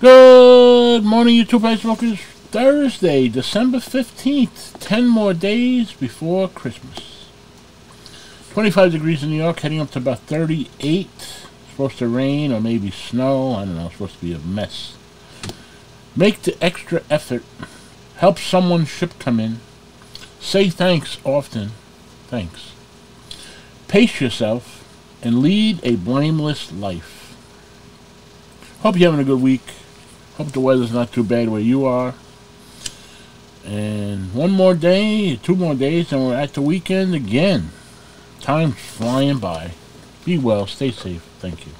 Good morning, YouTube pipe smokers. Thursday, December 15th. Ten more days before Christmas. 25 degrees in New York, heading up to about 38. Supposed to rain or maybe snow. I don't know. Supposed to be a mess. Make the extra effort. Help someone's ship come in. Say thanks often. Thanks. Pace yourself and lead a blameless life. Hope you're having a good week. Hope the weather's not too bad where you are. And one more day, two more days, and we're at the weekend again. Time's flying by. Be well, stay safe. Thank you.